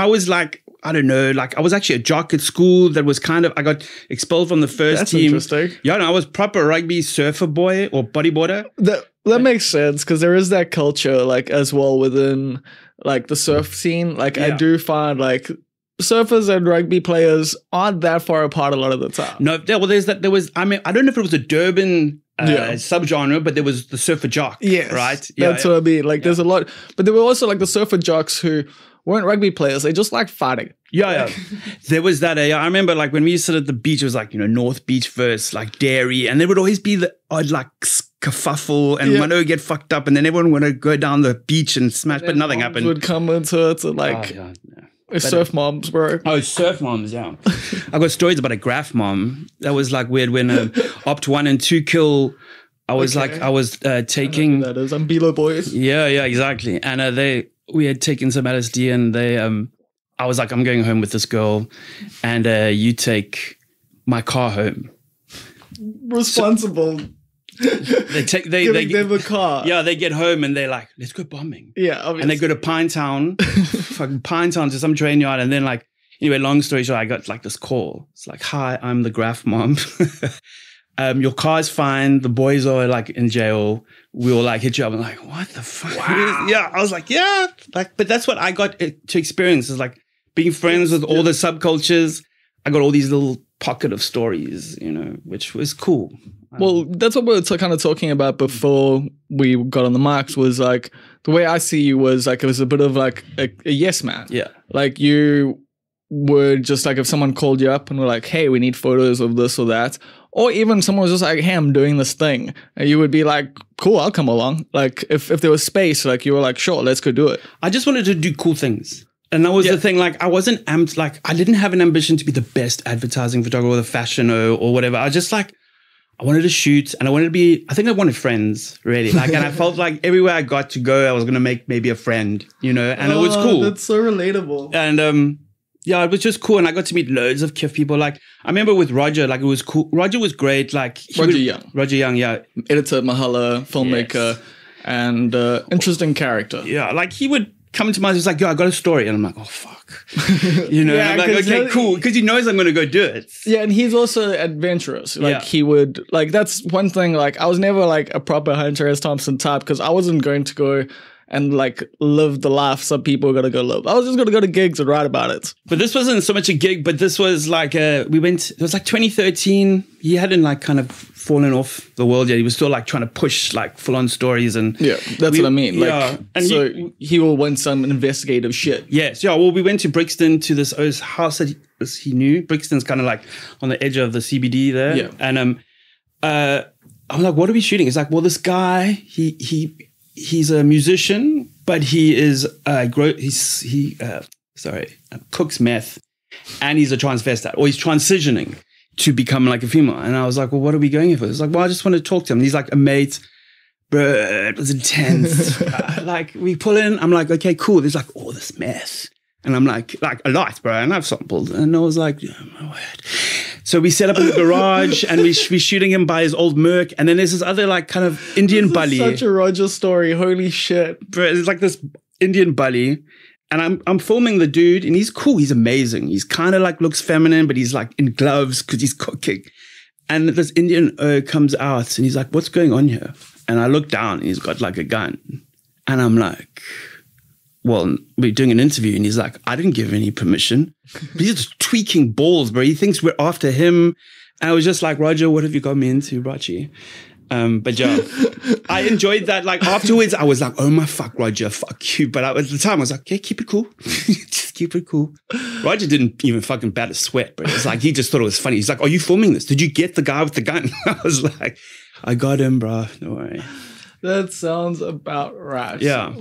I was like, I don't know, like I was actually a jock at school that was kind of I got expelled from the first That's team. interesting. Yeah, no, I was proper rugby surfer boy or bodyboarder. That that makes sense because there is that culture like as well within like the surf scene. Like I do find like surfers and rugby players aren't that far apart a lot of the time. No, there, well, there's that. There was. I mean, I don't know if it was a Durban uh, Yeah. subgenre, but there was the surfer jock. Yes, right. That's what I mean. Like, there's a lot, but there were also like the surfer jocks who weren't rugby players. They just like fighting. Yeah, yeah. there was that. Uh, I remember like when we used to sit at the beach, it was like, you know, North Beach versus like Dairy. And there would always be the odd like kerfuffle and Yeah. one would get fucked up and then everyone would go down the beach and smash, but nothing happened. Would come into it, and, Oh, like yeah, yeah. surf moms, bro. Oh, surf moms, yeah. I got stories about a graf mom. That was like weird when um, Opt 1 and 2 kill. I was Okay. like, I was uh, taking. That is, I'm Bilo boys. Yeah, yeah, exactly. And uh, they we had taken some LSD, and they um, I was like, I'm going home with this girl, and uh, you take my car home. Responsible. They take they they them a car. yeah they get home and they're like, let's go bombing, Yeah. Obviously. and they go to Pinetown, fucking Pinetown to some train yard, and then like anyway, long story short, I got like this call. It's like, hi, I'm the graf mom. um, your car's fine. The boys are like in jail. We will like hit you up. I'm like, what the fuck? Yeah, I was like, yeah, like, but that's what I got uh, to experience is like being friends with all the subcultures. I got all these little pocket of stories, you know, which was cool. Well, that's what we were kind of talking about before we got on the marks. Was like the way I see you was like it was a bit of like a, a yes man. Yeah. Like you would just like if someone called you up and were like, "Hey, we need photos of this or that," or even someone was just like, "Hey, I'm doing this thing," and you would be like, "Cool, I'll come along." Like if if there was space, like you were like, "Sure, let's go do it." I just wanted to do cool things. And that was Yeah. the thing. Like, I wasn't amped. Like, I didn't have an ambition to be the best advertising photographer or the fashion or, or whatever. I just like, I wanted to shoot and I wanted to be, I think I wanted friends, really. Like, and I felt like everywhere I got to go, I was going to make maybe a friend, you know, and it was Oh, cool. That's so relatable. And, um, yeah, it was just cool. And I got to meet loads of KIF people. Like, I remember with Roger, like, it was cool. Roger was great. Like, Roger would- Young. Roger Young, yeah. Editor, Mahala, filmmaker, Yes. and uh, interesting character. Yeah. Like, he would come to my, he's like, yo, I got a story. And I'm like, oh, fuck. you know, Yeah, I'm like, okay, cool. Because he knows I'm going to go do it. Yeah, and he's also adventurous. Like Yeah. he would like that's one thing. Like I was never like a proper Hunter S. Thompson type because I wasn't going to go and like live the life some people are gonna go live. I was just gonna go to gigs and write about it. But this wasn't so much a gig, but this was like uh we went it was like 2013. He hadn't like kind of fallen off the world yet. He was still like trying to push like full on stories and Yeah, that's We- what I mean. Like, yeah, and so he- he, will want some investigative shit. Yes, yeah. Well, we went to Brixton to this house that he, he knew. Brixton's kind of like on the edge of the CBD there. Yeah. And um, uh, I'm like, what are we shooting? It's like, well, this guy, he he he's a musician, but he is uh, gro- he's he uh, sorry uh, cooks meth, and he's a transvestite, or he's transitioning to become like a female. And I was like, well, what are we going for? It's like, well, I just want to talk to him. And he's like, a mate. Bro, it was intense. Uh, like we pull in, I'm like, okay, cool. There's like all this mess. And I'm like, like a lot, bro. And I've sampled. And I was like, oh, my word. So we set up in the garage and we we shooting him by his old Merc. And then there's this other like kind of Indian bully. Such a Roger story. Holy shit. bro, it's like this Indian bully. And I'm I'm filming the dude, and he's cool. He's amazing. He's kind of like looks feminine, but he's like in gloves because he's cooking. And this Indian uh, comes out, and he's like, "What's going on here?" And I look down, and he's got like a gun, and I'm like, "Well, we're doing an interview," and he's like, "I didn't give any permission." He's just tweaking balls, bro. He thinks we're after him. And I was just like, Roger, what have you got me into, Rachi? Um, but yeah, I enjoyed that. Like afterwards, I was like, "Oh my fuck, Roger, fuck you." But I, at the time, I was like, "Okay, keep it cool, just keep it cool." Roger didn't even fucking bat a sweat, but it's like he just thought it was funny. He's like, "Are you filming this? Did you get the guy with the gun?" I was like, "I got him, bro. Don't worry." That sounds about right. Yeah. Like